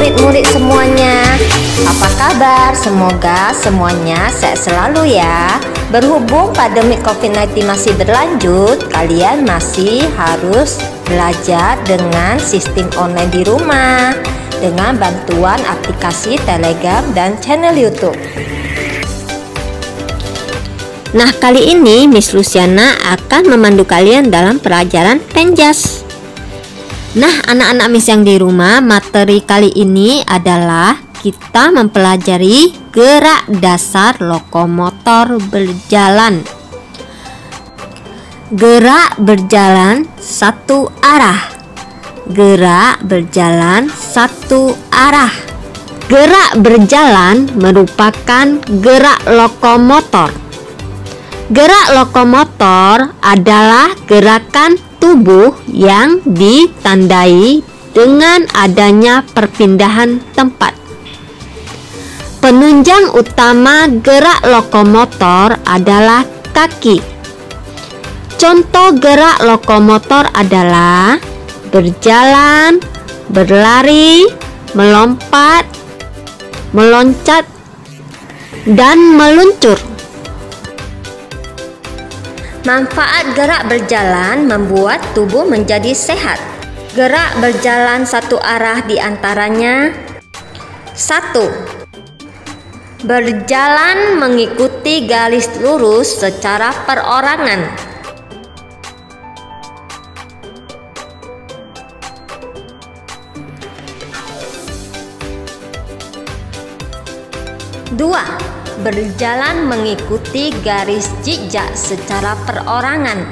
murid-murid semuanya. Apa kabar? Semoga semuanya sehat selalu ya. Berhubung pandemi COVID-19 masih berlanjut Kalian masih harus belajar dengan sistem online di rumah Dengan bantuan aplikasi Telegram dan channel Youtube. Nah kali ini Miss Luciana akan memandu kalian dalam pelajaran penjas Nah, anak-anak Miss yang di rumah, materi kali ini adalah kita mempelajari gerak dasar lokomotor berjalan. Gerak berjalan satu arah. Gerak berjalan satu arah. Gerak berjalan merupakan gerak lokomotor. Gerak lokomotor adalah gerakan tubuh yang ditandai dengan adanya perpindahan tempat. Penunjang utama gerak lokomotor adalah kaki. Contoh gerak lokomotor adalah berjalan, berlari, melompat, meloncat, dan meluncur. Manfaat gerak berjalan membuat tubuh menjadi sehat. Gerak berjalan satu arah di antaranya satu, Berjalan mengikuti garis lurus secara perorangan. Dua, berjalan mengikuti garis jejak secara perorangan.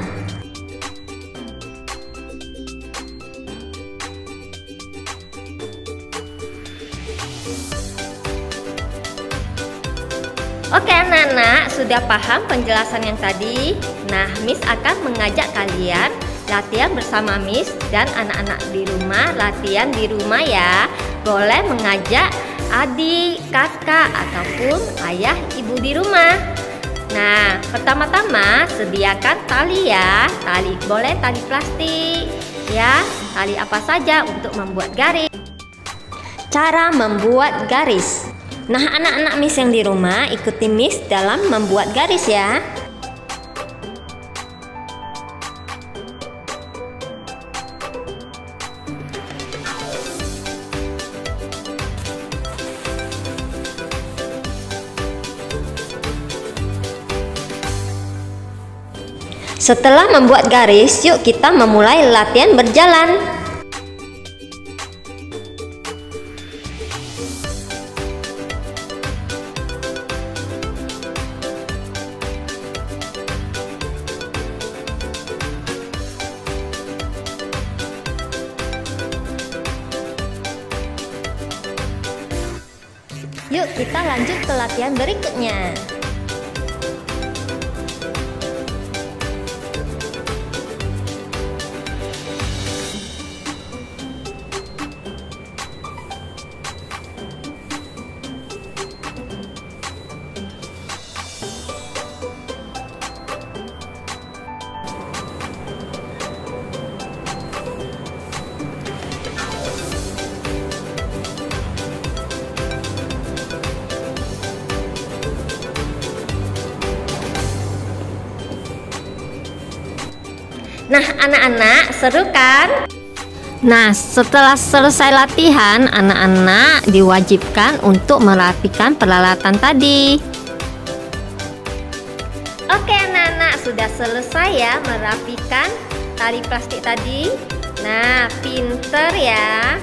Oke anak-anak, sudah paham penjelasan yang tadi? Nah, Miss akan mengajak kalian latihan bersama Miss dan anak-anak di rumah latihan di rumah ya. Boleh mengajak adik, kakak, ataupun ayah ibu di rumah. Nah, pertama-tama sediakan tali ya. Tali boleh tali plastik ya, tali apa saja untuk membuat garis. Cara membuat garis. Nah, anak-anak Miss yang di rumah ikuti Miss dalam membuat garis ya. Setelah membuat garis, yuk kita memulai latihan berjalan. Yuk kita lanjut ke latihan berikutnya. Nah, anak-anak, seru kan? Nah, setelah selesai latihan, anak-anak diwajibkan untuk merapikan peralatan tadi. Oke, anak-anak, sudah selesai ya merapikan tali plastik tadi. Nah, pinter ya.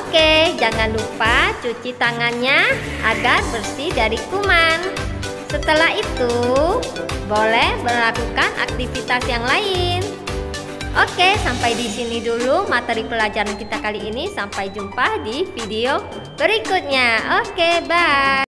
Oke, jangan lupa cuci tangannya agar bersih dari kuman. Setelah itu, boleh melakukan aktivitas yang lain. Oke, sampai di sini dulu materi pelajaran kita kali ini. Sampai jumpa di video berikutnya. Oke, bye.